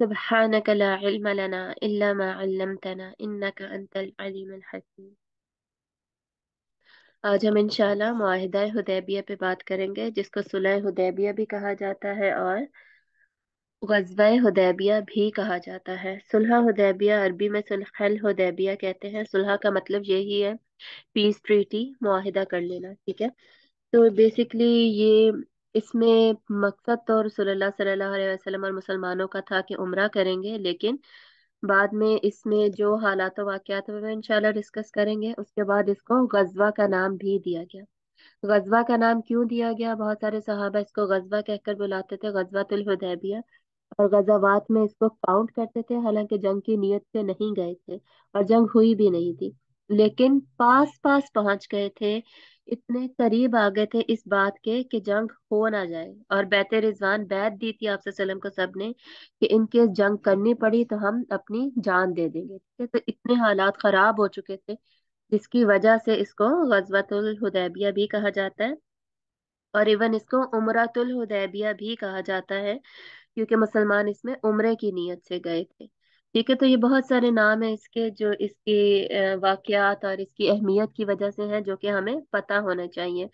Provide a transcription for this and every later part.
सुब्हानक ला इल्म लना इल्ला मा अल्लमतना इन्नका अंतल अलीमुल हकीम आज हम इंशाल्लाह मुआहिदा हुदैबिया पे बात करेंगे, जिसको सुलह हुदैबिया भी कहा जाता है और गज़वा हुदैबिया भी कहा जाता है। सुलह हुदैबिया, अरबी में सुलहल हुदैबिया कहते हैं। सुलह का मतलब यही है पीस ट्रीटी माहिदा कर लेना, ठीक है? तो बेसिकली ये इसमें मकसद तो रसूलुल्लाह वसल्लम और मुसलमानों का था कि उम्रा करेंगे, लेकिन बाद में इसमें जो हालात वाक़यात हुए इंशाल्लाह डिस्कस करेंगे। उसके बाद इसको गजवा का नाम भी दिया गया। गजवा का नाम क्यों दिया गया? बहुत सारे सहाबा इसको गजवा कहकर बुलाते थे, गजवातुल हुदैबिया और गजावात में इसको काउंट करते थे, हालाँकि जंग की नीयत से नहीं गए थे और जंग हुई भी नहीं थी। लेकिन पास पास पहुँच गए थे, इतने करीब आ गए थे इस बात के कि जंग हो ना जाए। और बैत रिजवान, बैत दी थी आपसे सल्लम को सबने कि इनके जंग करनी पड़ी तो हम अपनी जान दे देंगे, ठीक है? तो इतने हालात खराब हो चुके थे, जिसकी वजह से इसको गजवातुल हुदैबिया भी कहा जाता है और इवन इसको उमरातुल हुदैबिया भी कहा जाता है, क्योंकि मुसलमान इसमें उम्रे की नीयत से गए थे। ठीक है तो ये बहुत सारे नाम हैं इसके जो इसके वाकयात और इसकी अहमियत की वजह से हैं, जो कि हमें पता होना चाहिए।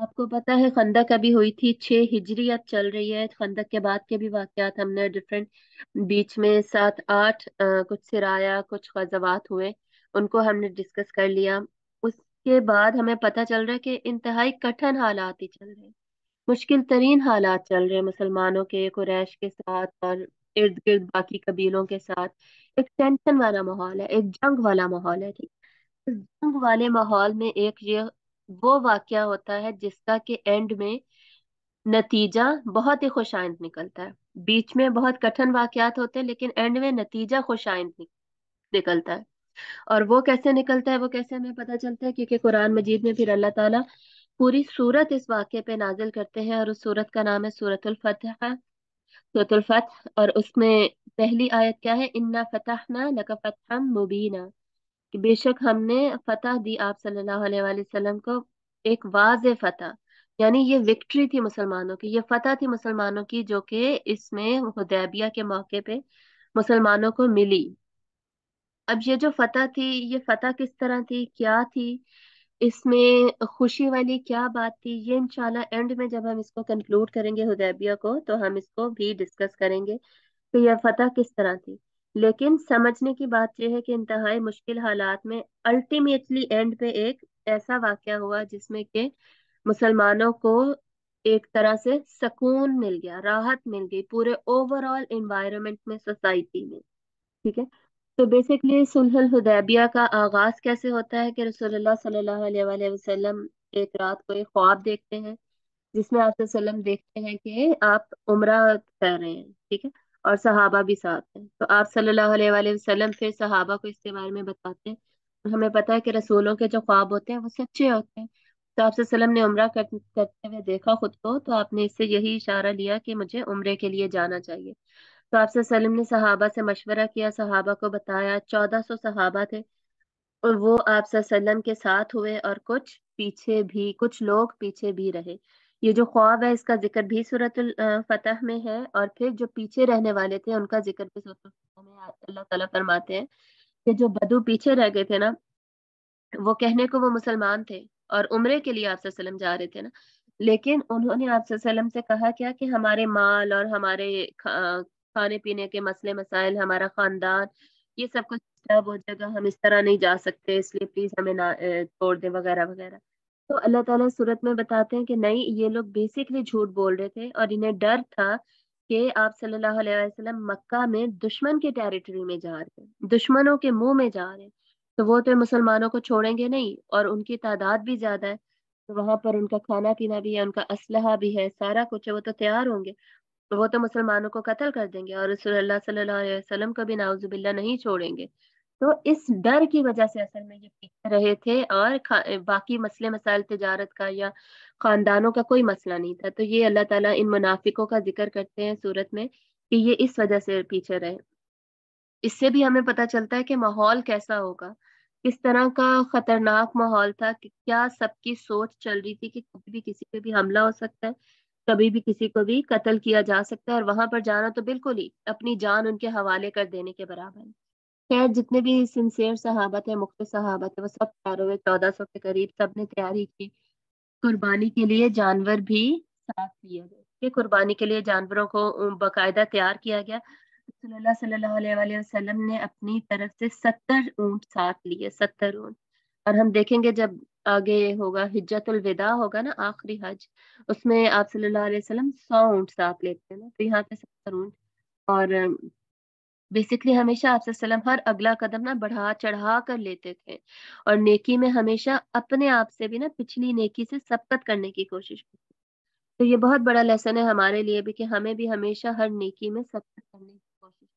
आपको पता है खंदक अभी हुई थी छह हिजरी, अब चल रही है। खंदक के बाद के भी वाकयात हमने डिफरेंट बीच में सात, आठ कुछ सिराया, कुछ गजवात हुए, उनको हमने डिस्कस कर लिया। उसके बाद हमें पता चल रहा है कि इंतहाई कठिन हालात ही चल रहे हैं। मुश्किल तरीन हालात चल रहे हैं मुसलमानों के, कुरैश के साथ और इर्द गिर्द बाकी कबीलों के साथ एक टेंशन वाला माहौल है, एक जंग वाला माहौल है, ठीक। इस जंग वाले माहौल में एक ये, वो वाकया होता है जिसका कि एंड में नतीजा बहुत ही खुशाइंद निकलता है। बीच में बहुत कठिन वाकयात होते हैं, लेकिन एंड में नतीजा खुशाइंद निकलता है। और वो कैसे निकलता है, वो कैसे हमें पता चलता है? क्योंकि कुरान मजीद में फिर अल्लाह ताला पूरी सूरत इस वाक्य पे नाजिल करते हैं और उस सूरत का नाम है सूरतुल फतह। सूरतुल फतह, और उसमें पहली आयत क्या है? इन्ना फतहना लका फतहम मुबीना कि बेशक हमने फतह दी आप सल्लल्लाहु अलैहि वसल्लम को एक वाज़े फतह, यानी ये विक्ट्री थी मुसलमानों की, ये फतह थी मुसलमानों की जो कि इसमें हुदैबिया के मौके पे मुसलमानों को मिली। अब ये जो फतह थी, ये फतह किस तरह थी? क्या थी? इसमें खुशी वाली क्या बात थी? ये इंशाल्लाह एंड में जब हम इसको कंक्लूड करेंगे हुदैबिया को तो हम इसको भी डिस्कस करेंगे कि यह फतह किस तरह थी। लेकिन समझने की बात यह है कि इंतहाई मुश्किल हालात में अल्टीमेटली एंड पे एक ऐसा वाकया हुआ जिसमें कि मुसलमानों को एक तरह से सुकून मिल गया, राहत मिल गई पूरे ओवरऑल एनवायरनमेंट में सोसाइटी में। ठीक है? तो बेसिकली सुलह हुदैबिया का आगाज़ कैसे होता है कि रसूलुल्लाह वसल्लम एक रात को एक ख्वाब देखते हैं जिसमें आप वसल्लम देखते हैं कि आप उम्रा कर रहे हैं ठीक है? और सहाबा भी साथ हैं। तो आप सल्लल्लाहु अलैहि वसल्लम फिर सहाबा को इसके बारे में बताते हैं। और हमें पता है कि रसूलों के जो ख्वाब होते हैं वो सच्चे होते हैं। तो आप वसल्लम ने उम्रा कर, करते हुए देखा खुद को तो आपने इससे यही इशारा लिया कि मुझे उम्र के लिए जाना चाहिए। तो आपसे सलीम ने सहाबा से मशवरा किया सहाबा को बताया चौदह सौ सहाबा थे और वो आप सल्लम के साथ हुए और कुछ पीछे भी कुछ लोग पीछे भी रहे। ये जो ख्वाब है इसका ज़िक्र भी सूरतुल अ, फतह में है और फिर जो पीछे रहने वाले थे उनका ज़िक्र भी फतह में अल्लाह ताला फरमाते हैं कि जो बदू पीछे रह गए थे ना वो कहने को वो मुसलमान थे और उम्रे के लिए आप सल्लम जा रहे थे ना। लेकिन उन्होंने आप सल्लम से कहा क्या कि हमारे माल और हमारे खाने पीने के मसले, मसाइल, हमारा खानदान, ये सब कुछ डिस्टर्ब हो जाएगा हम इस तरह नहीं जा सकते, इसलिए प्लीज़ हमें ना छोड़ दें वगैरह वगैरह। तो अल्लाह ताला सूरत में बताते हैं कि नहीं, ये लोग बेसिकली झूठ बोल रहे थे और इन्हें डर था कि आप सल्लल्लाहु अलैहि वसल्लम मक्का में दुश्मन के टेरिटरी में जा रहे हैं, दुश्मनों के मुँह में जा रहे हैं। तो वो तो मुसलमानों को छोड़ेंगे नहीं और उनकी तादाद भी ज़्यादा है। तो वहाँ पर उनका खाना पीना भी है, उनका असलहा भी है, सारा कुछ है, वो तो तैयार होंगे। वो तो मुसलमानों को कत्ल कर देंगे और रसूल सल्लल्लाहु अलैहि वसल्लम को भी नाउजुबिल्ला नहीं छोड़ेंगे। तो इस डर की वजह से असल में ये पीछे रहे थे और बाकी मसले, मसाइल तजारत का या खानदानों का कोई मसला नहीं था। तो ये अल्लाह ताला इन मुनाफिकों का ज़िक्र करते हैं सूरत में कि ये इस वजह से पीछे रहे। इससे भी हमें पता चलता है कि माहौल कैसा होगा, किस तरह का खतरनाक माहौल था, कि क्या सबकी सोच चल रही थी कि कभी भी किसी पे भी हमला हो सकता है कभी भी किसी को भी कत्ल किया जा सकता है और वहाँ पर जाना तो बिल्कुल ही अपनी जान उनके हवाले कर देने के बराबर है। खैर, जितने भी सिंसियर सहाबत है, मुख्त सहाबत है, वो सब तैयार हुए चौदह सौ के करीब सबने तैयारी की। कुर्बानी के लिए जानवर भी साथ लिए गए। कुर्बानी के लिए जानवरों को बाकायदा तैयार किया गया। वसल्लम ने अपनी तरफ़ से सत्तर ऊँट साथ लिए, सत्तर ऊँट। और हम देखेंगे जब आगे होगा हिज्जतुल विदा होगा ना आखिरी हज। उसमें आप सल्लल्लाहु अलैहि वसल्लम सौ ऊँट साथ लेते हैं ना तो यहाँ पे सत्तर ऊँट। और बेसिकली हमेशा आप सल्लम हर अगला कदम ना बढ़ा चढ़ा कर लेते थे। और नेकी में हमेशा अपने आप से भी ना पिछली नेकी से सबकत करने की कोशिश करते तो ये बहुत बड़ा लेसन है हमारे लिए भी कि हमें भी हमेशा हर नेकी में सबकत करने की कोशिश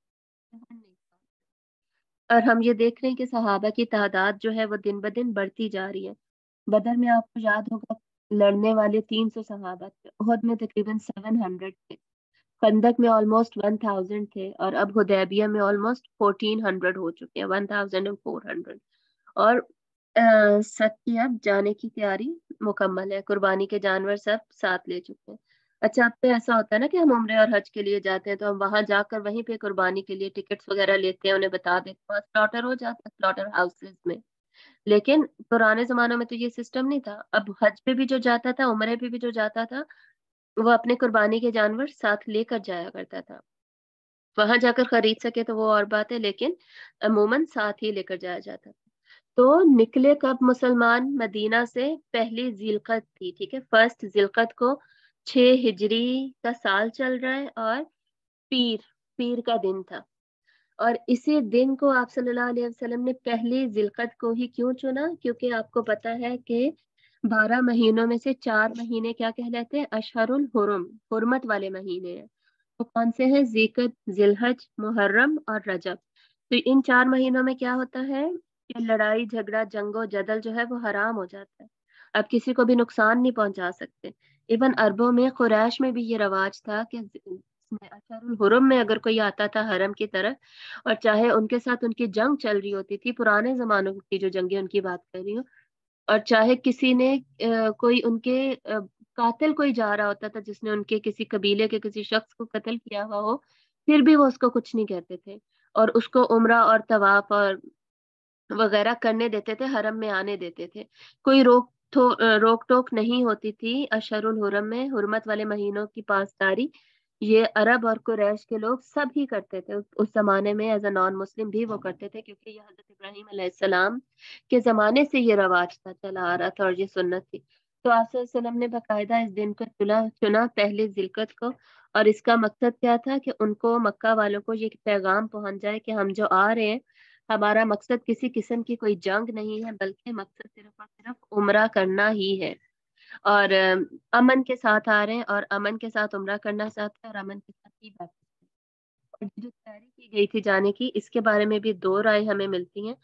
और हम ये देख रहे हैं कि सहाबा की तादाद जो है वो दिन ब दिन बढ़ती जा रही है। बदर में आपको याद होगा, लड़ने वाले तीन सौ सहाबा थे। उहद में तकरीबन सेवन हंड्रेड थे। कंदक में ऑलमोस्ट वन थाउज़ेंड थे और अब हुदैबिया में ऑलमोस्ट फोर्टीन हंड्रेड हो चुके हैं one thousand and four hundred और सत की अब जाने की तैयारी मुकम्मल है। कुर्बानी के जानवर सब साथ ले चुके हैं। अच्छा अब तो ऐसा होता है ना कि हम उम्र और हज के लिए जाते हैं तो हम वहाँ जाकर वहीं पे कुर्बानी के लिए टिकट्स वगैरह लेते हैं, उन्हें बता देते हैं स्लॉटर हो जाता है स्लॉटर हाउसेज में। लेकिन पुराने जमानों में तो ये सिस्टम नहीं था। अब हज पे भी जो जाता था, उम्र पे भी जो जाता था, वो अपने कुर्बानी के जानवर साथ लेकर जाया करता था। वहाँ जाकर खरीद सके तो वो और बात है, लेकिन अमूमन साथ ही लेकर जाया जाता था। तो निकले कब मुसलमान मदीना से? पहली जिलकत थी, ठीक है? फ़र्स्ट जिलकत को छह हिजरी का साल चल रहा है और पीर पीर का दिन था। और इसी दिन को आप सल्लल्लाहु अलैहि वसल्लम ने पहली जिलकत को ही क्यों चुना? क्योंकि आपको पता है कि बारह महीनों में से चार महीने क्या कहलाते हैं? अशहरुल हुरम, हुरमत वाले महीने हैं। तो कौन से हैं? जिकत जिलहज, मुहर्रम और रजब। तो इन चार महीनों में क्या होता है? कि लड़ाई, झगड़ा, जंगो, जदल जो है वो हराम हो जाता है। अब किसी को भी नुकसान नहीं पहुँचा सकते। इवन अरबों में खुरैश में भी ये रवाज था कि अशरुल हुरम में अगर कोई आता था हरम की तरफ़ और चाहे उनके साथ उनकी जंग चल रही होती थी, पुराने जमानों की जो जंगे उनकी बात कर रही हूँ, और चाहे किसी ने कोई उनके कातिल कोई जा रहा होता था जिसने उनके किसी कबीले के किसी शख्स को कत्ल किया हुआ हो, फिर भी वो उसको कुछ नहीं कहते थे और उसको उम्र और तवाफ और वगैरह करने देते थे, हरम में आने देते थे। कोई रोक तो रोक टोक नहीं होती थी अशरुल हुरम में, हुरमत वाले महीनों की पासदारी ये अरब और कुरैश के लोग सब ही करते थे। उस जमाने में एज अ नॉन मुस्लिम भी वो करते थे, क्योंकि ये हज़रत इब्राहिम के जमाने से ये रवाज था, चला आ रहा था और ये सुन्नत थी। तो आप ने बाकायदा इस दिन को चुना चुना पहले जिलकत को, और इसका मकसद क्या था कि उनको मक्का वालों को ये पैगाम पहुँच जाए कि हम जो आ रहे हैं, हमारा मकसद किसी किस्म की कोई जंग नहीं है, बल्कि मकसद सिर्फ़ और सिर्फ़ उम्र करना ही है। और अमन के साथ आ रहे हैं और अमन के साथ उम्र करना चाहते हैं और अमन के साथ ही बात और जो तैयारी की गई थी जाने की, इसके बारे में भी दो राय हमें मिलती हैं।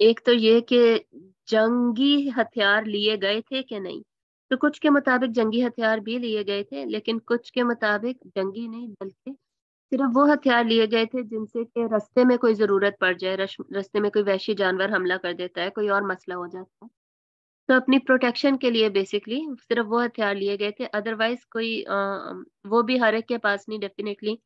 एक तो ये कि जंगी हथियार लिए गए थे कि नहीं? तो कुछ के मुताबिक जंगी हथियार भी लिए गए थे, लेकिन कुछ के मुताबिक जंगी नहीं, बल्कि सिर्फ़ वो हथियार लिए गए थे जिनसे कि रस्ते में कोई ज़रूरत पड़ जाए रस्ते में कोई वैशी जानवर हमला कर देता है, कोई और मसला हो जाता है। तो अपनी प्रोटेक्शन के लिए बेसिकली सिर्फ़ वो हथियार लिए गए थे। अदरवाइज़ कोई आ, वो भी हर एक के पास नहीं डेफिनेटली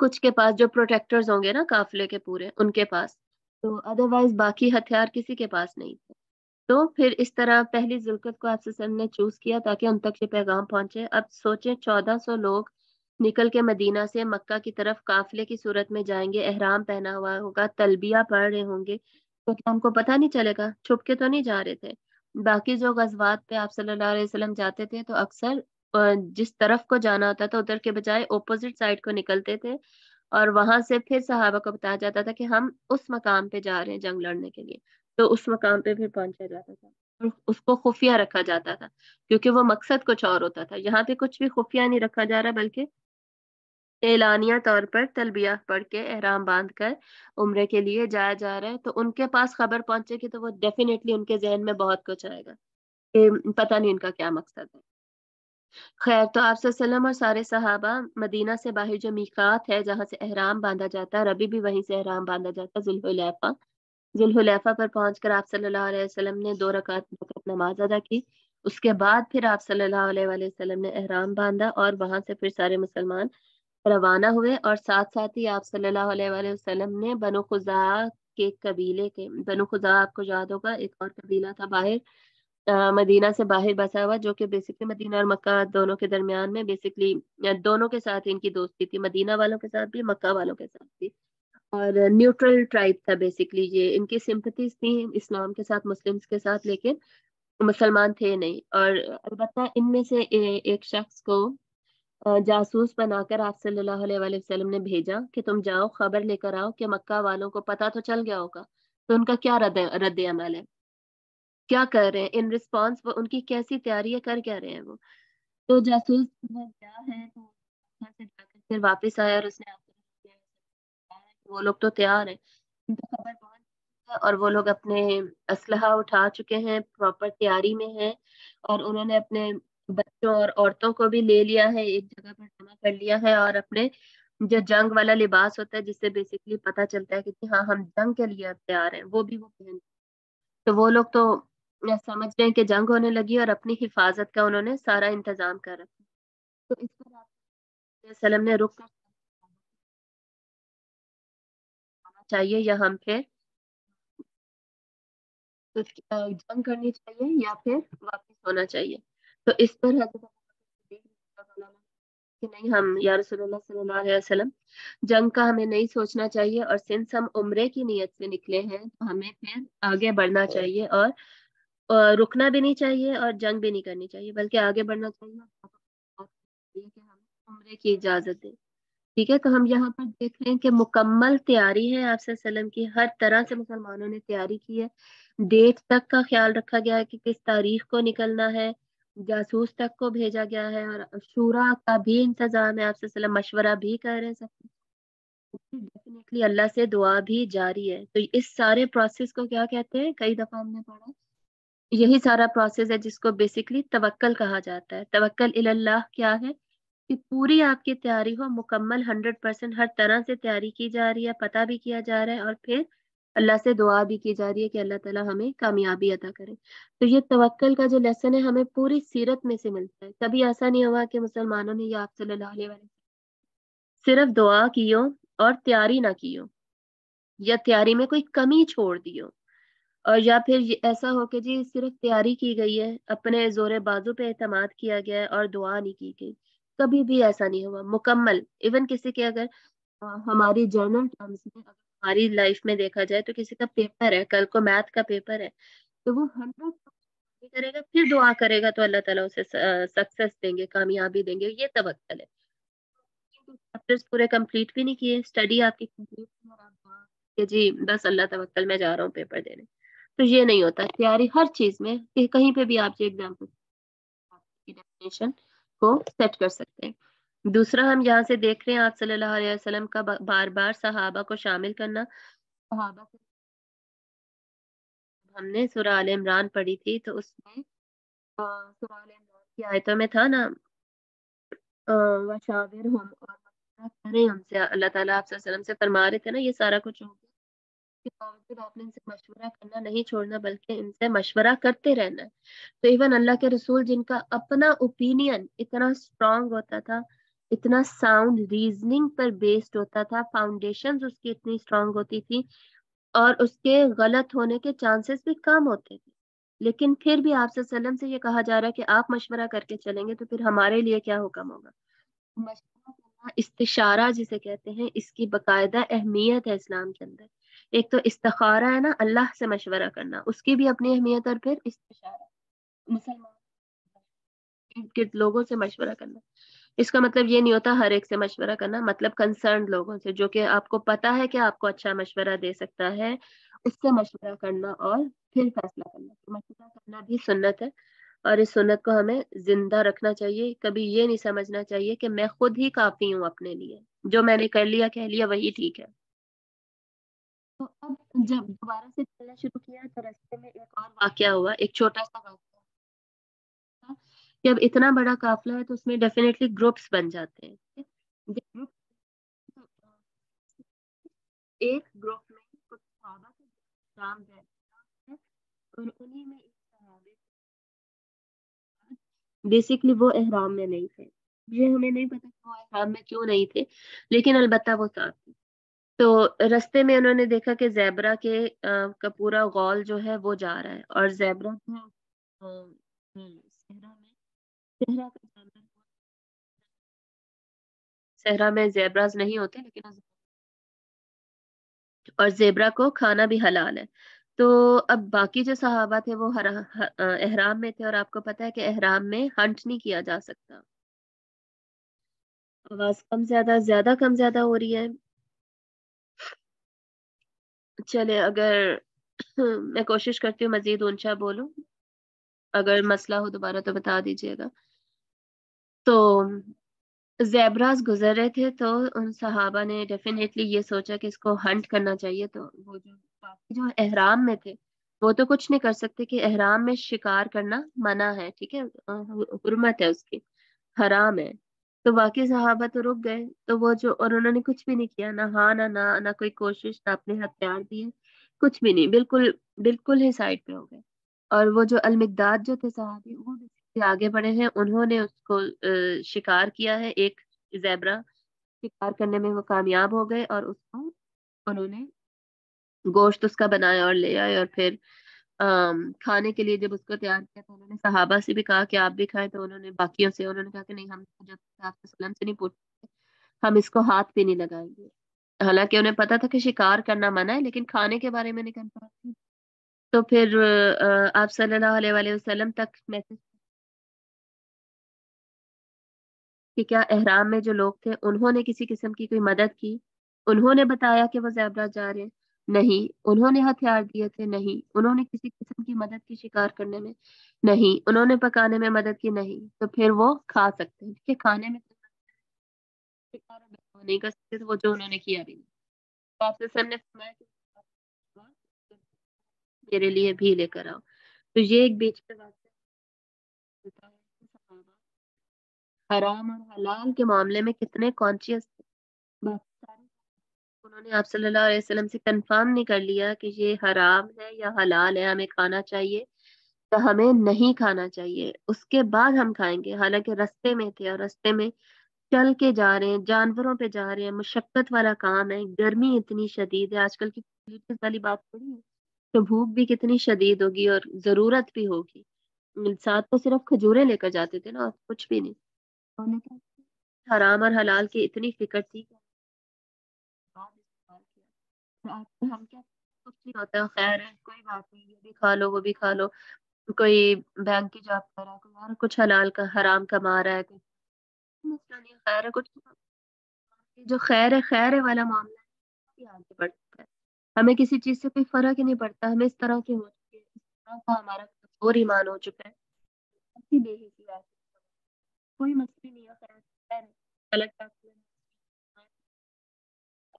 कुछ के पास जो प्रोटेक्टर्स होंगे ना काफिले के पूरे उनके पास। तो अदरवाइज़ बाकी हथियार किसी के पास नहीं थे। तो फिर इस तरह पहली जुल्कत को आप ने चूज़ किया ताकि उन तक ये पैगाम पहुँचे। अब सोचें चौदह सौ लोग निकल के मदीना से मक्का की तरफ़ काफिले की सूरत में जाएँगे एहराम पहना हुआ होगा तलबिया पढ़ रहे होंगे। तो क्या हमको पता नहीं चलेगा, छुप के तो नहीं जा रहे थे। बाकी जो गजवात पे आप सल्लल्लाहु अलैहि वसल्लम जाते थे तो अक्सर जिस तरफ़ को जाना होता था, उधर के बजाय ओपोजिट साइड को निकलते थे और वहाँ से फिर सहाबा को बताया जाता था कि हम उस मकाम पे जा रहे हैं जंग लड़ने के लिए। तो उस मकाम पे फिर पहुँचा जाता था उसको खुफिया रखा जाता था, क्योंकि वो मकसद कुछ और होता था। यहाँ पे कुछ भी खुफिया नहीं रखा जा रहा, बल्कि एलानिया तौर पर तलबिया पढ़ के एहराम बाँध कर उम्र के लिए जाया जा रहा है। तो उनके पास खबर पहुंचेगी तो वो डेफिनेटली उनके जहन में बहुत कुछ आएगा। कि पता नहीं इनका क्या मकसद है। खैर तो आप सल्लम और सारे सहाबा मदीना से बाहर जो मीकात है, जहाँ से एहराम बांधा जाता है रबी भी वहीं से एहराम बांधा जाता है, जुल्हुलैफा। जुल्हुलैफा पर पहुंचकर आप सल्लल्लाहु ने दो रकात नमाज़ अदा की। उसके बाद फिर आप सल्लल्लाहु ने एहराम बांधा और वहाँ से फिर सारे मुसलमान रवाना हुए और साथ साथ ही आप सल्लल्लाहु अलैहि वसल्लम ने बनो खुजा के कबीले के बनो खुजा आपको याद होगा एक और कबीला था बाहर मदीना से बाहर बसा हुआ जो कि बेसिकली मदीना और मक्का दोनों के दरमियान में बेसिकली दोनों के साथ इनकी दोस्ती थी मदीना वालों के साथ भी मक्का वालों के साथ भी। और न्यूट्रल ट्राइब था बेसिकली ये इनकी सिंपथीज थी इस्लाम के साथ मुस्लिम्स के साथ लेकिन मुसलमान थे नहीं। और अलबत्ता इनमें से ए, एक शख्स को जासूस बनाकर आप सल्लल्लाहु अलैहि वसल्लम ने भेजा कि तुम जाओ, खबर लेकर आओ कि मक्का वालों को पता तो चल गया होगा। तो उनका क्या रद्द अमल है? क्या कर रहे हैं? इन रिस्पॉन्स वो उनकी कैसी तैयारी है? कर क्या रहे हैं वो? तो जासूस क्या है? तो से जाकर फिर वापस आया और उसने वो लोग तो तैयार हैं। उनको खबर पहुँच और वो लोग अपने असलहा उठा चुके हैं प्रॉपर तैयारी में हैं और उन्होंने अपने बच्चों और औरतों को भी ले लिया है, एक जगह पर जमा कर लिया है और अपने जो जंग वाला लिबास होता है, जिससे बेसिकली पता चलता है कि हाँ हम जंग के लिए तैयार हैं, वो भी वो पहन तो वो लोग तो समझ रहे हैं कि जंग होने लगी और अपनी हिफाजत का उन्होंने सारा इंतज़ाम कर रखा तो इस पर आप ने रुक कर चाहिए या हम फिर जंग करनी चाहिए या फिर वापस होना चाहिए। तो इस पर कि नहीं हम या वसल्लम जंग का हमें नहीं सोचना चाहिए और सिंस हम उम्रे की नीयत से निकले हैं तो हमें फिर आगे बढ़ना चाहिए और रुकना भी नहीं चाहिए और जंग भी नहीं करनी चाहिए बल्कि आगे बढ़ना चाहिए कि हम उम्र की इजाज़त दें। ठीक है तो हम यहाँ पर देख रहे हैं कि मुकम्मल तैयारी है आप सल्लम की हर तरह से मुसलमानों ने तैयारी की है। डेट तक का ख्याल रखा गया है कि किस तारीख को निकलना है जासूस तक को भेजा गया है और शूरा का भी इंतज़ाम है, आप सल्लम मशवरा भी कर रहे हैं डेफिनेटली अल्लाह से दुआ भी जारी है। तो इस सारे प्रोसेस को क्या कहते हैं? कई दफ़ा हमने पढ़ा। यही सारा प्रोसेस है जिसको बेसिकली तवक्कल कहा जाता है। तवक्कल इल्लाह क्या है? कि पूरी आपकी तैयारी हो, मुकम्मल हंड्रेड परसेंट हर तरह से तैयारी की जा रही है, पता भी किया जा रहा है और फिर अल्लाह से दुआ भी की जा रही है कि अल्लाह ताला हमें कामयाबी अदा करे। तो ये तवक्कल का जो लेसन है, हमें पूरी सीरत में से मिलता है। कभी ऐसा नहीं हुआ कि मुसलमानों ने आप सल्लल्लाहु अलैहि वसल्लम सिर्फ़ दुआ कियो और तैयारी ना कियो, या तैयारी में कोई कमी छोड़ दियो, और या फिर ऐसा हो कि जी सिर्फ़ तैयारी की गई है, अपने ज़ोर बाजू पे एतमाद किया गया है और दुआ नहीं की गई। कभी भी ऐसा नहीं हुआ। मुकम्मल। इवन किसी के अगर हमारी जर्नल टर्म्स में अगर हमारी लाइफ में देखा जाए तो किसी का पेपर है, कल को मैथ का पेपर है तो वो हंड्रेड करेगा, फिर दुआ करेगा तो अल्लाह ताला उसे सक्सेस देंगे, कामयाबी देंगे, ये तवक्कल है। चैप्टर्स पूरे कंप्लीट भी नहीं किए स्टडी आपकी कंप्लीट जी, बस अल्लाह तवक्कल, मैं जा रहा हूँ पेपर देने। तो ये नहीं होता, तैयारी हर चीज़ में, कि कहीं पे भी आप जो एग्ज़ाम्पल को सेट कर सकते हैं। दूसरा हम यहाँ से देख रहे हैं, आप सल्लल्लाहु अलैहि वसल्लम का बार बार सहाबा को शामिल करना। सहाबा से हमने सुरा आल इमरान पढ़ी थी तो उसमें सुरा आल इमरान की आयतों में था ना वशाविर हम, और करें हमसे अल्लाह ताला आप से फरमा रहे थे ना, ये सारा कुछ आपने इनसे मशवरा करना नहीं छोड़ना, बल्कि इनसे मशवरा करते रहना। तो इवन अल्लाह के रसूल जिनका अपना ओपिनियन इतना स्ट्रांग होता था इतना साउंड रीजनिंग पर बेस्ड होता था फाउंडेशन उसकी इतनी स्ट्रांग होती थी और उसके गलत होने के चांसेस भी कम होते थे। लेकिन फिर भी आपसे सलम से ये कहा जा रहा है कि आप मशवरा करके चलेंगे तो फिर हमारे लिए क्या हुक्म होगा? मशवरा करना इस्तिशारा जिसे कहते हैं, इसकी बाकायदा अहमियत है इस्लाम के अंदर। एक तो इस्तखारा है ना, अल्लाह से मशवरा करना, उसकी भी अपनी अहमियत और फिर इस्तारा मुसलमान लोगों से मशवरा करना। इसका मतलब ये नहीं होता हर एक से मशवरा करना मतलब कंसर्न लोगों से, जो कि आपको पता है कि आपको अच्छा मशवरा दे सकता है, उससे मशवरा करना और फिर फैसला करना। तो मशवरा करना भी सुन्नत है और इस सुन्नत को हमें ज़िंदा रखना चाहिए। कभी ये नहीं समझना चाहिए कि मैं खुद ही काफ़ी हूँ अपने लिए। जो मैंने कर लिया, कह लिया, वही ठीक है। तो अब जब दोबारा से चलना शुरू किया तो रास्ते में एक और वाक्य हुआ, एक छोटा सा वाक्य। जब इतना बड़ा काफिला है तो उसमें डेफिनेटली ग्रुप्स बन जाते हैं ग्रुप एक ग्रुप में कुछ के है और उन्हीं में बेसिकली वो एहराम में नहीं थे। ये हमें नहीं पता कि वो एहराम में क्यों नहीं थे लेकिन अलबत्ता वो साथ थे। तो रस्ते में उन्होंने देखा कि जैबरा के आ, का पूरा गौल जो है वो जा रहा है और जैबरा का सहरा में जेबराज नहीं होते, लेकिन और जेबरा को खाना भी हलाल है। तो अब बाकी जो सहाबा थे, वो हरा एहराम में थे, और आपको पता है कि एहराम में हंट नहीं किया जा सकता। आवाज़ कम ज़्यादा ज़्यादा कम ज़्यादा हो रही है। चले, अगर मैं कोशिश करती हूँ मजीद ऊँचा बोलूँ। अगर मसला हो दोबारा तो बता दीजिएगा। तो जेबराज गुजर रहे थे तो उन सहाबा ने डेफिनेटली ये सोचा कि इसको हंट करना चाहिए तो वो जो बाकी जो एहराम में थे, वो तो कुछ नहीं कर सकते कि एहराम में शिकार करना मना है, ठीक है? हुरमत है उसकी, हराम है। तो बाकी सहाबा तो रुक गए तो वो जो, और उन्होंने कुछ भी नहीं किया, ना हाँ ना ना ना कोई कोशिश, ना अपने हथियार दिए, कुछ भी नहीं, बिल्कुल बिल्कुल ही साइड पे हो गए। और वो जो अलमिकदाद जो थे सहाबी, वो आगे बढ़े हैं, उन्होंने उसको शिकार किया है, एक जैबरा शिकार करने में वो कामयाब हो गए और उसको उन्होंने गोश्त उसका बनाया और ले आए और फिर खाने के लिए जब उसको तैयार किया तो उन्होंने सहाबा से भी कहा कि आप भी खाएँ तो उन्होंने बाकियों से, उन्होंने कहा कि नहीं, हम तो जब आपके सलम से नहीं पूछते हम इसको हाथ भी नहीं लगाएँगे। हालाँकि उन्हें पता था कि शिकार करना मना है, लेकिन खाने के बारे में नहीं कर तो फिर आप सल्लल्लाहु अलैहि वसल्लम तक मैसेज कि क्या एहराम में जो लोग थे, उन्होंने किसी किस्म की कोई मदद की? उन्होंने बताया कि वो जैबरा जा रहे हैं। नहीं, उन्होंने हथियार दिए थे, नहीं। उन्होंने किसी किस्म की मदद की शिकार करने में, नहीं। उन्होंने पकाने में मदद की, नहीं। तो फिर वो खा सकते हैं। ठीक खाने में तो शिकार नहीं कर सकते तो वो जो उन्होंने किया भी नहीं। ने फरमाया मेरे लिए भी लेकर आओ। तो ये एक बीच पे बात हराम और हलाल के मामले में कितने कॉन्शियस थे उन्होंने आप सल्लल्लाहु अलैहि वसल्लम से कंफर्म नहीं कर लिया कि ये हराम है या हलाल है, हमें खाना चाहिए तो हमें नहीं खाना चाहिए। उसके बाद हम खाएँगे। हालाँकि रस्ते में थे और रस्ते में चल के जा रहे हैं, जानवरों पे जा रहे हैं, मुशक्कत वाला काम है, गर्मी इतनी शदीद है, आजकल की वाली बात थोड़ी है तो भूख भी कितनी शदीद होगी और ज़रूरत भी होगी। साथ तो सिर्फ़ खजूरें लेकर जाते थे ना और कुछ भी नहीं। हराम और हलाल की इतनी फ़िक्र थी हम क्या कुछ नहीं होता खैर है कोई बात नहीं ये भी खा लो वो भी खा लो। कोई बैंक की जॉब कर रहा है कोई और कुछ हलाल का हराम कमा रहा है कोई मसला नहीं खैर है कुछ जो खैर है खैर है वाला मामला है आगे बढ़ता है। हमें किसी चीज़ से कोई फ़र्क ही नहीं पड़ता हमें इस तरह के हो चुके हैं इस तरह का हमारा और ईमान हो चुका है। बेहिसी कोई मसले नहीं है। गलत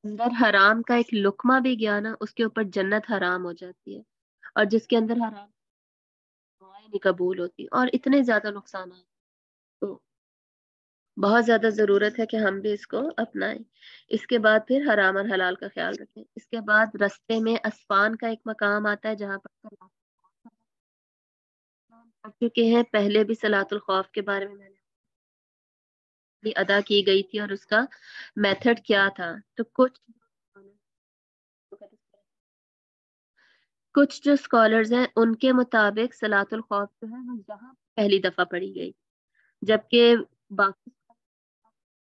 अंदर हराम का एक लुकमा भी गया ना, उसके ऊपर जन्नत हराम हो जाती है। और जिसके अंदर हराम नहीं कबूल होती, और इतने ज़्यादा नुकसान है। तो बहुत ज़्यादा ज़रूरत है कि हम भी इसको अपनाएँ। इसके बाद फिर हराम और हलाल का ख्याल रखें। इसके बाद रस्ते में असफान का एक मकाम आता है, जहाँ पर चुके हैं, पहले भी सलातुल खौफ के बारे में मैंने अदा की गई थी और उसका मेथड क्या था? तो कुछ कुछ जो स्कॉलर्स हैं, उनके मुताबिक सलातुल खौफ जो है, वो यहाँ पहली दफ़ा पढ़ी गई। जबकि बाकी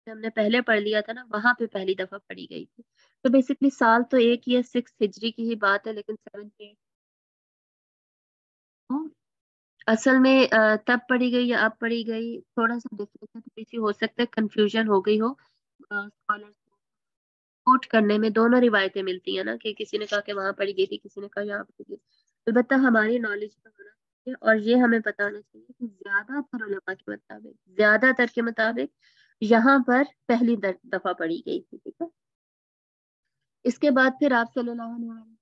हमने पहले पढ़ लिया था ना, वहाँ पे पहली दफ़ा पढ़ी गई थी। तो बेसिकली साल तो एक ही है सिक्स हिजरी की ही बात है, लेकिन सेवन एट असल में तब पढ़ी गई या अब पढ़ी गई थोड़ा सा डिफरेंस थोड़ी सी हो सकता है कंफ्यूजन हो गई हो स्कॉलर कोट करने में दोनों रिवायतें मिलती है ना, कि किसी ने कहा कि वहाँ पढ़ी गई थी, किसी ने कहा यहाँ पढ़ी गई अलबत्ता हमारी नॉलेज में होना चाहिए, और ये हमें पता होना चाहिए कि ज़्यादातर उलमा के मुताबिक, ज़्यादातर के मुताबिक यहाँ पर पहली दफ़ा पढ़ी गई थी, ठीक है? इसके बाद फिर आप सल्लल्लाहु अलैहि वसल्लम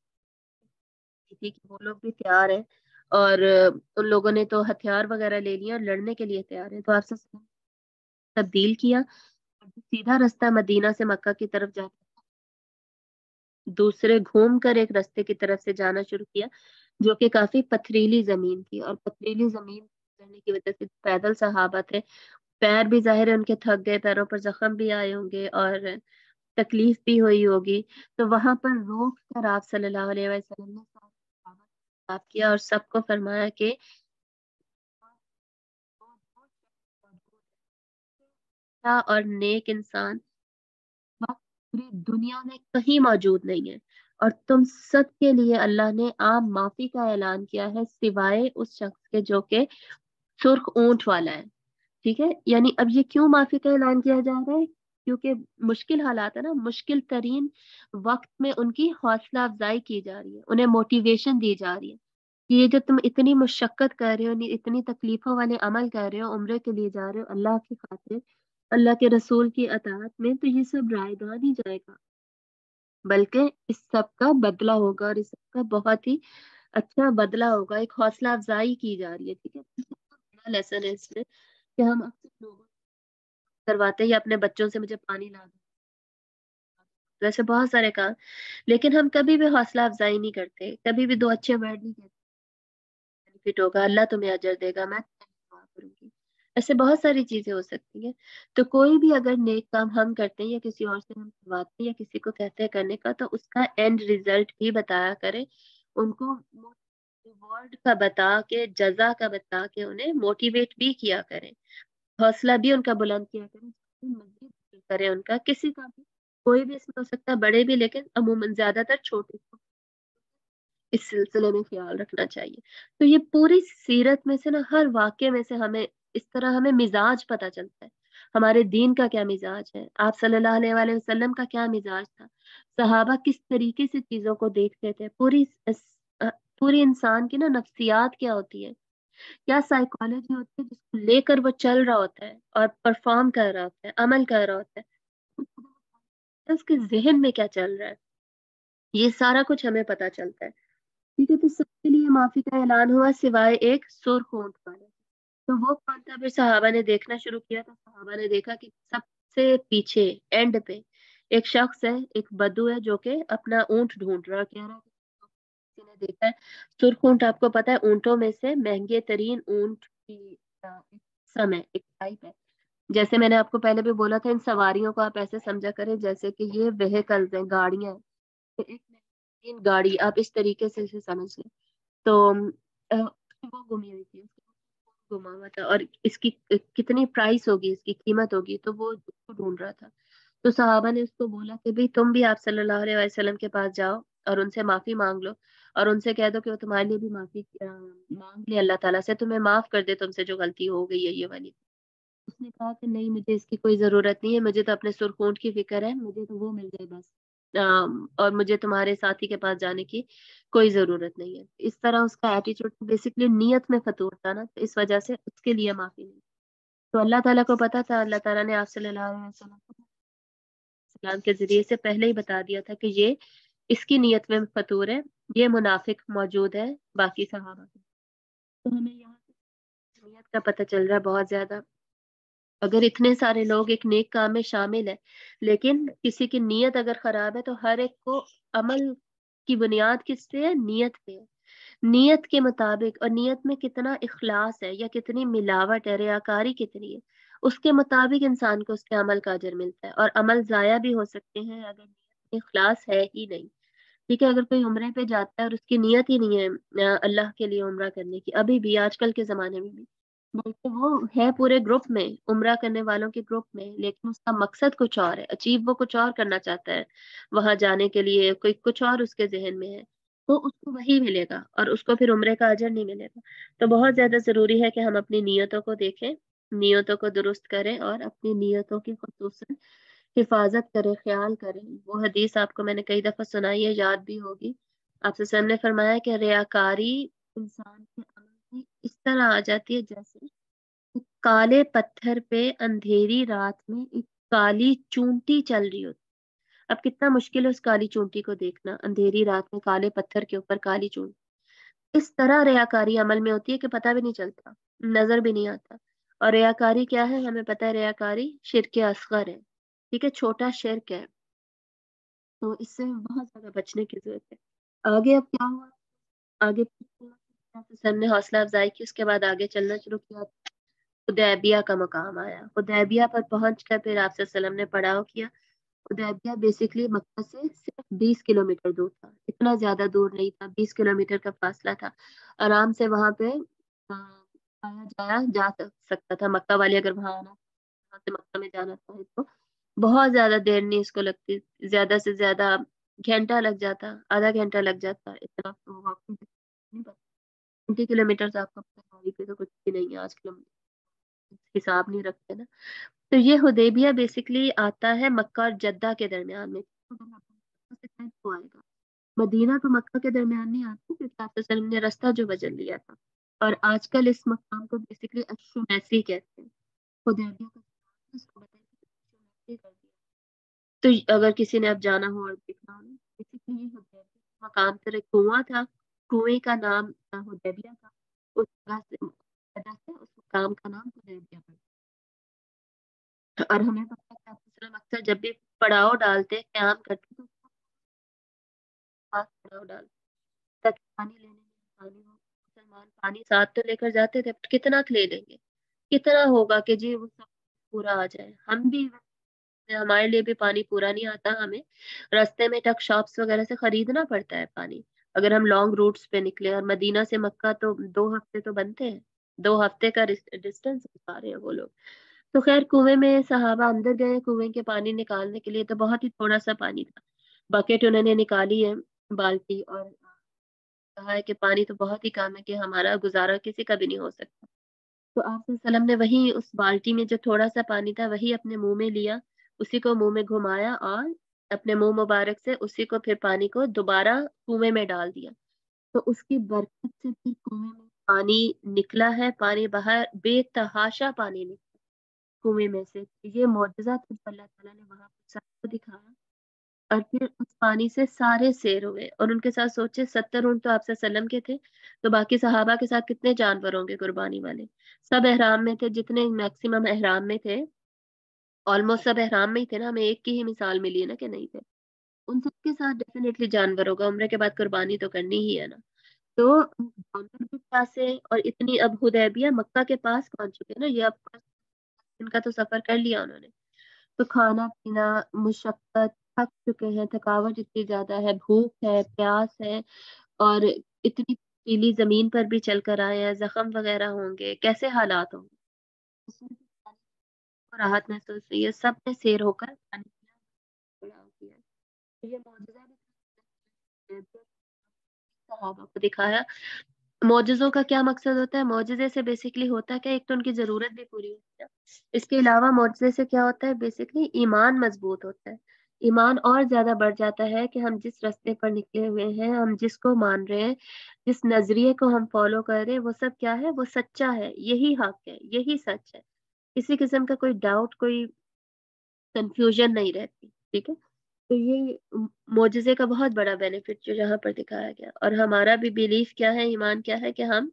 कि वो लोग भी तैयार हैं और, उन लोगों ने तो हथियार वगैरह ले लिया और लड़ने के लिए तैयार है। तो आपसे तब्दील किया। सीधा रास्ता मदीना से मक्का की तरफ़ जाता दूसरे घूम कर एक रास्ते की तरफ़ से जाना शुरू किया, जो कि काफ़ी पथरीली ज़मीन थी और पथरीली ज़मीन रहने की वजह से पैदल सहाबा थे। पैर भी ज़ाहिर है, उनके थक गए, पैरों पर जख्म भी आए होंगे और तकलीफ़ भी हुई होगी। तो वहाँ पर रोक कर आप सल्लल्लाहु अलैहि वसल्लम ने किया और सबको फरमाया कि और नेक इंसान पूरी दुनिया में कहीं मौजूद नहीं है। और तुम सब के लिए अल्लाह ने आम माफ़ी का ऐलान किया है सिवाय उस शख्स के जो के सुर्ख ऊँट वाला है। ठीक है? यानी अब ये क्यों माफ़ी का ऐलान किया जा रहा है? क्योंकि मुश्किल हालात है ना, मुश्किल तरीन वक्त में उनकी हौसला अफजाई की जा रही है, उन्हें मोटिवेशन दी जा रही है। कि ये जो तुम इतनी मुशक्कत कर रहे हो, इतनी तकलीफों वाले अमल कर रहे हो, उम्र के लिए जा रहे हो, अल्लाह की खातिर, अल्लाह के रसूल की अतात में तो ये सब रायदान ही जाएगा। बल्कि इस सब का बदला होगा और इस सब का बहुत ही अच्छा बदला होगा, एक हौसला अफजाई की जा रही है, ठीक है? लेसन है इसमें कि हम अक्सर लोगों करवाते हैं या अपने बच्चों से मुझे पानी ला दो। वैसे बहुत सारे काम, लेकिन हम कभी भी हौसला अफजाई नहीं करते, कभी भी दो अच्छे वर्ड नहीं कहते। बेनिफिट होगा, अल्लाह तुम्हें अजर देगा, मैं करूँगी। ऐसे बहुत सारी चीज़ें हो सकती हैं। तो कोई भी अगर नेक काम हम करते हैं या किसी और से हम करवाते हैं या किसी को कहते हैं करने का तो उसका एंड रिज़ल्ट भी बताया करें। उनको रिवॉर्ड का बता के, जजा का बता के उन्हें मोटिवेट भी किया करें। हौसला भी उनका बुलंद किया करें मज़बूत करें उनका, किसी का भी, कोई भी इसमें हो सकता है, बड़े भी लेकिन अमूमन ज़्यादातर छोटे को इस सिलसिले में ख्याल रखना चाहिए। तो ये पूरी सीरत में से ना, हर वाक्य में से हमें, इस तरह हमें मिजाज पता चलता है। हमारे दीन का क्या मिजाज है? आप सल्लल्लाहु अलैहि वसल्लम का क्या मिजाज था? सहाबा किस तरीके से चीज़ों को देखते थे? पूरी पूरी इंसान की ना नफ्सियात क्या होती है? क्या साइकोलॉजी होती है जिसको लेकर वो चल रहा होता है और परफॉर्म कर रहा होता है, अमल कर रहा होता है? उसके जहन में क्या चल रहा है? ये सारा कुछ हमें पता चलता है। ठीक है तो सबके लिए माफ़ी का ऐलान हुआ सिवाय एक सुरखोट वाले। तो वो कौन था? फिर सहाबा ने देखना शुरू किया तो सहाबा ने देखा कि सबसे पीछे एंड पे, एक शख्स है, एक बदू है जो कि अपना ऊँट ढूंढ रहा कह रहा किसी ने देखा है। सुर्ख ऊँट आपको पता है, ऊंटों में से महँगे तरीन ऊँट की समय एक टाइप है। जैसे मैंने आपको पहले भी बोला था, इन सवारियों को आप ऐसे समझा करें, जैसे कि ये वेहिकल्स हैं, गाड़ियाँ हैं। तो एक गाड़ी, आप इस तरीके से इसे समझ लें। तो वो घूमी हुई थी घुमा हुआ था, और इसकी कितनी प्राइस होगी, इसकी कीमत होगी तो वो उसको ढूंढ रहा था। तो साहबा ने उसको बोला कि, भाई, तुम भी आप सल्लल्लाहु अलैहि वसल्लम के पास जाओ और उनसे माफ़ी मांग लो और उनसे कह दो कि वो तुम्हारे लिए भी माफ़ी मांग ले अल्लाह ताला से, तुम्हें माफ़ कर दे तुमसे जो गलती हो गई है, ये वाली। उसने कहा कि नहीं, मुझे इसकी कोई ज़रूरत नहीं है, मुझे तो अपने सुरखूंट की फ़िक्र है, मुझे तो वो मिल जाए बस। और मुझे तुम्हारे साथी के पास जाने की कोई ज़रूरत नहीं है। इस तरह उसका एटीट्यूड बेसिकली नियत में फतूर था ना तो इस वजह से उसके लिए माफ़ी नहीं। तो अल्लाह ताला को पता था, अल्लाह ताला ने आप वसल्लम के ज़रिए से पहले ही बता दिया था कि ये इसकी नियत में फतूर है। ये मुनाफिक मौजूद है, बाकी सहाबा तो हमें यहाँ नियत का पता चल रहा है बहुत ज़्यादा। अगर इतने सारे लोग एक नेक काम में शामिल है, लेकिन किसी की नीयत अगर खराब है तो हर एक को अमल की बुनियाद किस पे है? नीयत पे है। नीयत के मुताबिक और नीयत में कितना इखलास है या कितनी मिलावट है, रियाकारी कितनी है, उसके मुताबिक इंसान को उसके अमल का अजर मिलता है। और अमल ज़ाया भी हो सकते हैं, अगर इखलास है ही नहीं। ठीक है, अगर कोई उम्र पे जाता है और उसकी नीयत ही नहीं है अल्लाह के लिए उम्र करने की, अभी भी, आजकल के ज़माने में भी, बल्कि वो है पूरे ग्रुप में, उम्रा करने वालों के ग्रुप में, लेकिन उसका मकसद कुछ और है, अचीव वो कुछ और करना चाहता है, वहाँ जाने के लिए, कोई कुछ और उसके जहन में है तो उसको वही मिलेगा और उसको फिर उम्र का अजर नहीं मिलेगा। तो बहुत ज़्यादा ज़रूरी है कि हम अपनी नीयतों को देखें, नीयतों को दुरुस्त करें और अपनी नीयतों की खसूस हिफाजत करें, ख्याल करें। वो हदीस आपको मैंने कई दफ़ा सुनाई है, याद भी होगी। आपसे सर ने फरमाया कि रियाकारी इंसान के अमल में इस तरह आ जाती है जैसे काले पत्थर पे अंधेरी रात में एक काली चूंटी चल रही होती अब कितना मुश्किल है उस काली चूंटी को देखना, अंधेरी रात में काले पत्थर के ऊपर काली चूंटी। इस तरह रियाकारी अमल में होती है कि पता भी नहीं चलता, नज़र भी नहीं आता। और रियाकारी क्या है, हमें पता है रियाकारी शिरक असगर है। ठीक है, छोटा शिरक है? तो इससे बहुत ज़्यादा बचने की ज़रूरत है। आगे अब क्या हुआ? आगे सर ने हौसला अफजाई की, उसके बाद आगे चलना शुरू किया। उदैबिया का मकाम आया। उदैबिया पर पहुँच कर फिर आपसे सलम ने पड़ाव किया। उदैबिया बेसिकली मक्का से सिर्फ़ 20 किलोमीटर दूर था। इतना ज़्यादा दूर नहीं था 20 किलोमीटर का फासला था। आराम से वहाँ पे आया जाया जा सकता था। मक्का वाले अगर वहाँ आना, वहाँ से मक्का में जाना चाहे तो। बहुत ज़्यादा देर नहीं इसको लगती, ज़्यादा से ज़्यादा घंटा लग जाता, आधा घंटा लग जाता इतना ट्वेंटी किलोमीटर आपको पे तो कुछ भी नहीं है, आज किलोमीटर हिसाब नहीं रखते ना। तो ये हुदैबिया बेसिकली आता है मक्का और जद्दा के दरमियान में। तो आएगा मदीना तो मक्का के दरमियान नहीं आता, क्योंकि आप ने रास्ता जो बदल लिया था। और आजकल इस मकाम को बेसिकली अशुमैसी कहते हैं। हुदैबिया का उसको बताइए कर दिया तो अगर किसी ने अब जाना हो और देखना हो बेसिकली ये हुदैबिया मकाम एक कुआँ था, कुएँ का नाम था हुदैबिया का उस जगह से उस मकाम का नाम हुदैबिया पड़ा और हमें पता है कि अक्सर जब भी पड़ाव डालते क्याम करते तो पड़ाव डालते ताकि पानी लेने में पानी हो। मुसलमान पानी साथ तो लेकर जाते थे कितना ले लेंगे? कितना होगा कि जी वो सब पूरा आ जाए? हम भी हमारे लिए भी पानी पूरा नहीं आता हमें। रास्ते में टक शॉप्स वगैरह से खरीदना पड़ता है पानी। अगर हम लॉन्ग रूट्स पे निकले और मदीना से मक्का तो दो हफ़्ते तो बनते हैं। दो हफ़्ते का डिस्टेंस बता रहे हैं वो लोग। तो खैर, कुएँ में सहाबा अंदर गए, कुएँ के पानी निकालने के लिए तो बहुत ही थोड़ा सा पानी था। बकेट उन्होंने निकाली है, बाल्टी और कहा है कि पानी तो बहुत ही कम है कि हमारा गुजारा किसी का भी नहीं हो सकता। तो आप ने वही उस बाल्टी में जो थोड़ा सा पानी था, वही अपने मुँह में लिया। उसी को मुँह में घुमाया और अपने मुँह मुबारक से उसी को फिर पानी को दोबारा कुएँ में डाल दिया। तो उसकी बरकत से फिर कुएँ में पानी निकला है, पानी बाहर बेतहाशा पानी निकला कुएँ में से। ये मुआजा था अल्लाह ताला ने वहाँ सबको दिखाया और फिर उस पानी से सारे शेर हुए और उनके साथ सोचे सत्तर ऊँट तो आपसे सलम के थे तो बाकी सहाबा के साथ कितने जानवर होंगे कुर्बानी वाले? सब एहराम में थे, जितने मैक्सिमम एहराम में थे। ऑलमोस्ट सब एहराम में ही थे ना, हमें एक की ही मिसाल मिली है ना कि नहीं थे। उन सबके साथ डेफिनेटली जानवर होगा, उम्र के बाद कुर्बानी तो करनी ही है ना। तो जानवर भी पास है और इतनी अब हुदैबिया मक्का के पास पहुँच चुके हैं ना, ये अब इनका तो सफ़र कर लिया उन्होंने। तो खाना पीना, मुशक्कत, थक चुके हैं, थकावट इतनी ज़्यादा है, भूख है, प्यास है, और इतनी पीली ज़मीन पर भी चल कर आए हैं, जख्म वगैरह होंगे, कैसे हालात होंगे? राहत महसूस हुई है। सबने शेर होकर पानी ये भी को दिखाया। मोजज़ों का क्या मकसद होता है? मोजज़े से बेसिकली होता है क्या? एक तो उनकी ज़रूरत भी पूरी होती है। इसके अलावा मोजज़े से क्या होता है? बेसिकली ईमान मज़बूत होता है। ईमान और ज़्यादा बढ़ जाता है कि हम जिस रास्ते पर निकले हुए हैं, हम जिसको मान रहे हैं, जिस नज़रिए को हम फॉलो कर रहे हैं, वो सब क्या है? वो सच्चा है। यही हक है। यही सच है। किसी किस्म का कोई डाउट कोई कंफ्यूजन नहीं रहती, ठीक है? तो ये मोजज़े का बहुत बड़ा बेनिफिट जो यहाँ पर दिखाया गया। और हमारा भी बिलीफ क्या है, ईमान क्या है कि हम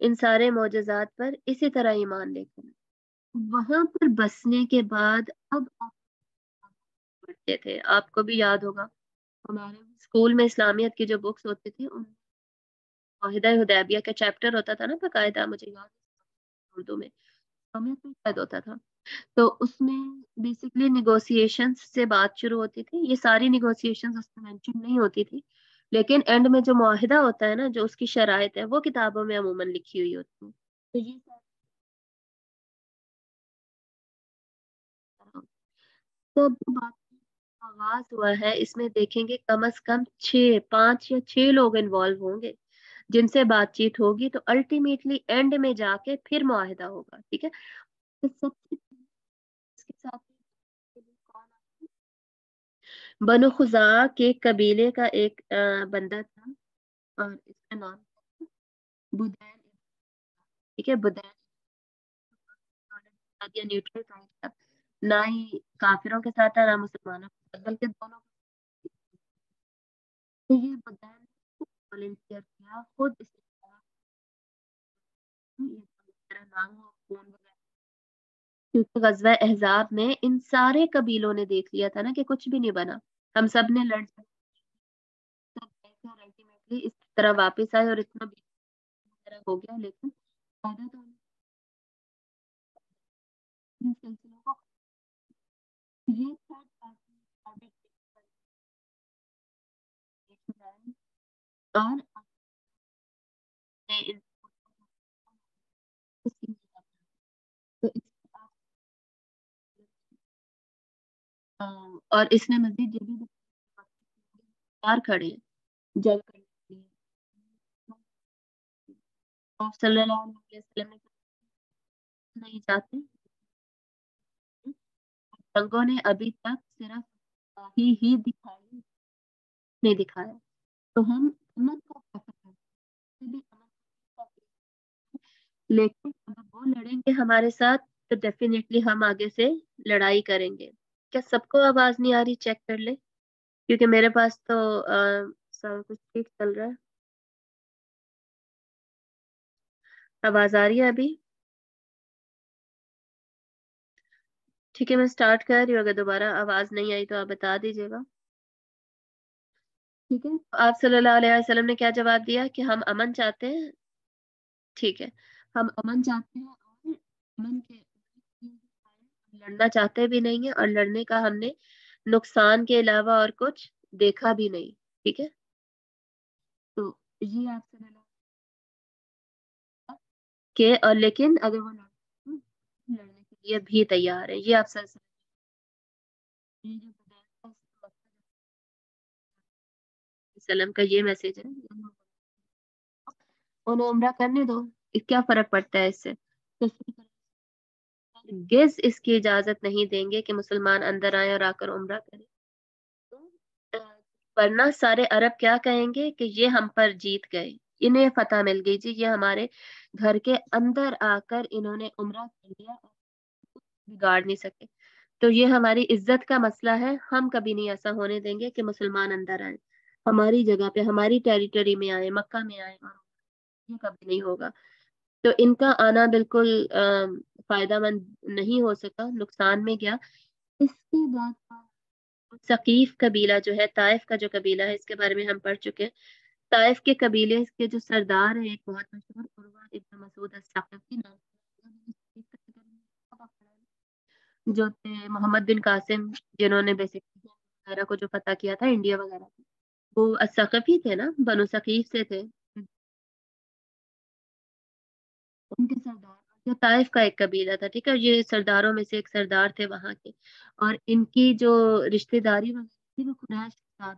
इन सारे मोजात पर इसी तरह ईमान लेकर वहाँ पर बसने के बाद अब पढ़ते थे, आपको भी याद होगा, हमारे स्कूल में इस्लामियत की जो बुक्स होती थी, उन वाहिदा का चैप्टर होता था ना बाकायदा, मुझे याद उर्दू में। में शायद होता था। तो उसमें बेसिकली निगोसिएशन से बात शुरू होती थी। ये सारी निगोसिएशन उसमें मेंशन नहीं होती थी। लेकिन एंड में जो माहिदा होता है ना, जो उसकी शराइ है, वो किताबों में अमूमन लिखी हुई होती है। तो ये तो बात आगाज़ हुआ है, इसमें देखेंगे कम अज कम छह, पाँच या छह लोग इन्वॉल्व होंगे। जिनसे बातचीत होगी तो अल्टीमेटली एंड में जाके फिर मुआहिदा होगा, ठीक है? बनु खुजा के कबीले का एक बंदा था, और इसका नाम बुदैन, ठीक है? बुदैन या न्यूट्रल साइड था। ना ही काफिरों के साथ था, ना मुसलमानों के साथ, बल्कि दोनों तो ये बताया वॉलंटियर किया, खुद हो फ़ोन क्योंकि गजवा एहजाब में इन सारे कबीलों ने देख लिया था ना कि कुछ भी नहीं बना। हम सबने लड़ अल्टीमेटली इस तरह वापस आए और इतना तरह हो गया। लेकिन फ़ायदा तो ये और और इसने मजीद ये भी तैयार खड़े ने नहीं चाहते जंगों ने अभी तक सिर्फ़ ही ही दिखाई, नहीं दिखाया। तो हम अमन का लेकिन अगर वो लड़ेंगे हमारे साथ तो डेफिनेटली हम आगे से लड़ाई करेंगे क्या सबको आवाज़ नहीं आ रही चेक कर ले क्योंकि मेरे पास तो सब कुछ ठीक चल रहा है आवाज़ आ रही है अभी ठीक है मैं स्टार्ट कर रही हूँ अगर दोबारा आवाज़ नहीं आई तो आप बता दीजिएगा ठीक है। तो आप सल्लल्लाहु अलैहि वसल्लम ने क्या जवाब दिया कि हम अमन चाहते हैं? ठीक है। हम अमन चाहते हैं और अमन के लड़ना चाहते भी नहीं है और लड़ने का हमने नुकसान के अलावा और कुछ देखा भी नहीं। ठीक है। तो ये आपसे के और लेकिन अगर वो लड़ने के लिए भी तैयार है, ये आप सर सलम का ये मैसेज है। उन्हें उम्र करने दो क्या फ़र्क पड़ता है इससे? तो गिज इसकी इजाज़त नहीं देंगे कि मुसलमान अंदर आए और आकर उम्र करें। वरना सारे अरब क्या कहेंगे कि ये हम पर जीत गए। इन्हें फतह मिल गई जी, ये हमारे घर के अंदर आकर इन्होंने उम्र कर लिया बिगाड़ नहीं सके। तो ये हमारी इज़्ज़त का मसला है। हम कभी नहीं ऐसा होने देंगे कि मुसलमान अंदर आए। हमारी जगह पे, हमारी टेरिटरी में आए, मक्का में आए और ये कभी नहीं होगा। तो इनका आना बिल्कुल फ़ायदा मंद नहीं हो सका, नुकसान में गया। इसके बाद सकीफ कबीला जो है, ताइफ का जो कबीला है, इसके बारे में हम पढ़ चुके हैं। ताइफ के कबीले के जो सरदार है, एक बहुत मशहूर मसूद सकीफी नाम जो थे, मोहम्मद बिन कासिम, जिन्होंने बेसिकली वगैरह को जो पता किया था, इंडिया वगैरह वो असकफी थे ना, बनो सकीफ से थे। उनके सरदार, जो ताइफ का एक कबीला था, ठीक है ये सरदारों में से एक सरदार थे वहाँ के। और इनकी जो रिश्तेदारी वगैरह थी, वो कुरैश के साथ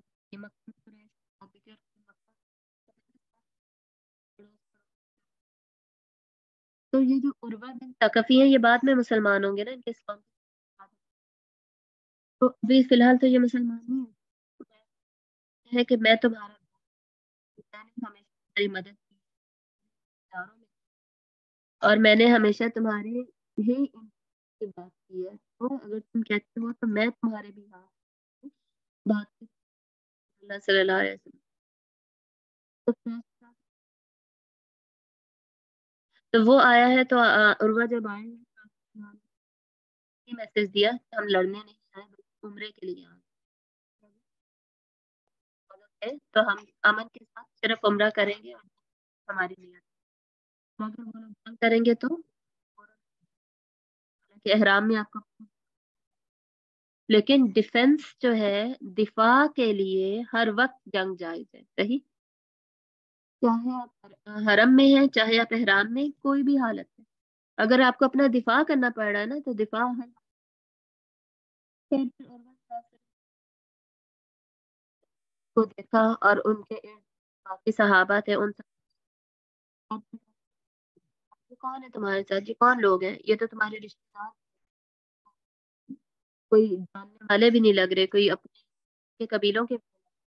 तो ये जो उर्वा बिन तकफी है, ये बाद में मुसलमान होंगे ना, इनके इस्लाम तो अभी फ़िलहाल तो ये मुसलमान नहीं है। कि मैं तुम्हारा तुम्हारी मदद की। और मैंने हमेशा तुम्हारे ही की बात की है। तो अगर तुम कहते हो तो मैं तुम्हारे भी हाँ। बात तो तो वो आया है तो उर्वा जब आए मैसेज दिया हम लड़ने नहीं आए उम्रे के लिए आए। तो हम अमन के साथ सिर्फ़ उम्र करेंगे और हमारी नियत अगर वो लोग जंग करेंगे तो? एहराम में आपको लेकिन डिफेंस जो है, दिफा के लिए हर वक्त जंग जायज़ है सही? चाहे आप हरम में है, चाहे आप एहराम में, कोई भी हालत है अगर आपको अपना दिफा करना पड़ रहा है ना तो दिफा है। को देखा और उनके बाकी सहाबा थे उन कौन है तुम्हारे साथ? ये कौन लोग हैं? ये तो तुम्हारे रिश्तेदार कोई जानने वाले भी नहीं लग रहे कोई अपने के कबीलों के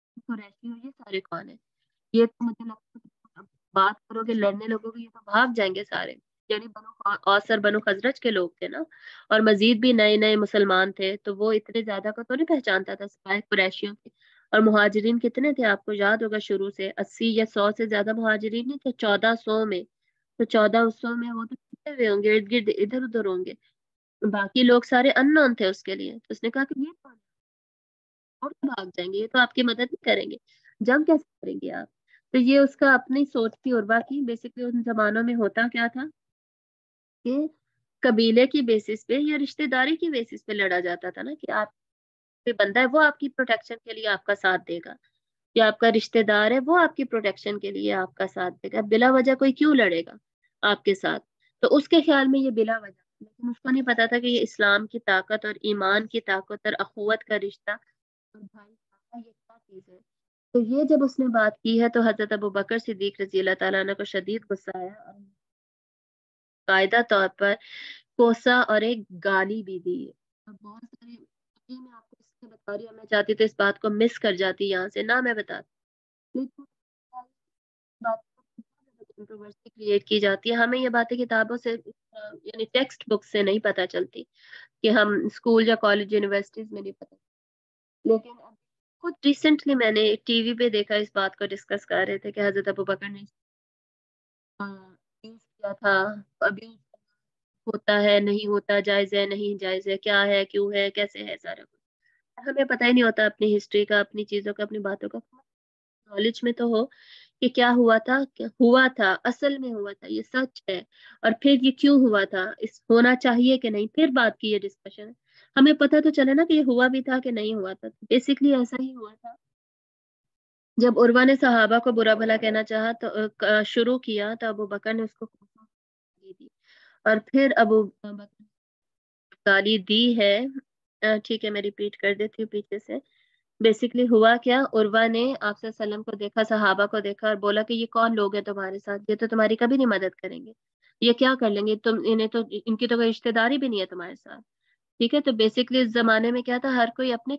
कुरैशी हो ये सारे कौन है? ये तो मुझे लगता है बात करोगे लड़ने लोगोगे ये तो भाग जाएँगे सारे। यानी बनो औस और बनु खज़रज के लोग थे ना? और मज़ीद भी नए-नए मुसलमान थे, तो वो इतने ज़्यादा को तो नहीं पहचानता था सिवाय कुरैशियों के? और मुहाजिरीन कितने थे आपको याद होगा शुरू से? 80 या सौ से ज़्यादा मुहाजिरीन नहीं थे? 1400 में, तो 1400 में वो तो छुपे हुए होंगे, इर्द-गिर्द इधर-उधर होंगे। बाकी लोग सारे अननोन थे उसके लिए, तो उसने कहा कि ये कौन और तो भाग जाएँगे। ये तो आपकी मदद नहीं करेंगे, जंग कैसे करेंगे आप? तो ये उसका अपनी सोच थी और बाकी बेसिकली उन ज़मानों में होता क्या था? कि कबीले की बेसिस पे या रिश्तेदारी की बेसिस पे लड़ा जाता था ना कि आप कोई बंदा है, वो आपकी प्रोटेक्शन के लिए आपका साथ देगा। या आपका रिश्तेदार है, वो आपकी प्रोटेक्शन के लिए आपका साथ देगा। बिला वजह कोई क्यों लड़ेगा आपके साथ? तो उसके ख्याल में ये बिला वजह। लेकिन उसको नहीं पता था कि ये इस्लाम की ताकत और ईमान की ताकत और अखुवत का रिश्ता और भाई ये क्या चीज़ है? तो ये जब उसने बात की है तो हज़रत अबू बकर सिद्दीक रज़ी अल्लाह को शदीद गुस्सा आया और कायदा तौर पर कोसा और एक गाली भी दी। है बहुत सारे अभी बता रही हूँ मैं चाहती तो इस बात को मिस कर जाती यहाँ से ना मैं लेकिन बात कंट्रोवर्सी क्रिएट की जाती है। हमें ये बातें किताबों से यानी टेक्स्ट बुक से नहीं पता चलती कि हम स्कूल या कॉलेज यूनिवर्सिटीज में नहीं पता। लेकिन खुद रिसेंटली मैंने टीवी पे देखा इस बात को डिस्कस कर रहे थे कि हज़रत अबू बकर ने किया था, अब्यूज़ होता है, नहीं होता, जायज़ है, नहीं जायज़ है, क्या है, क्यों है, कैसे है सारा। हमें पता ही नहीं होता अपनी हिस्ट्री का, अपनी चीज़ों का, अपनी बातों का। नॉलेज में तो हो कि क्या हुआ था, क्या हुआ था, असल में हुआ था, ये सच है और फिर ये क्यों हुआ था, इस होना चाहिए कि नहीं, फिर बात की ये डिस्कशन। हमें पता तो चले ना कि ये हुआ भी था कि नहीं हुआ था। बेसिकली ऐसा ही हुआ था। जब उर्वा ने सहाबा को बुरा-भला कहना चाहा तो शुरू किया तो अबू बकर ने उसको दी और फिर अबू बकर गाली दी है ठीक है मैं रिपीट कर देती हूँ पीछे से। बेसिकली हुआ क्या उर्वा ने आपसे सल्लम को देखा, सहाबा को देखा और बोला कि ये कौन लोग हैं तुम्हारे साथ? ये तो तुम्हारी कभी नहीं मदद करेंगे। ये क्या कर लेंगे? तुम इन्हें तो इनकी तो कोई रिश्तेदारी भी नहीं है तुम्हारे साथ। ठीक है? तो बेसिकली इस ज़माने में क्या था हर कोई अपने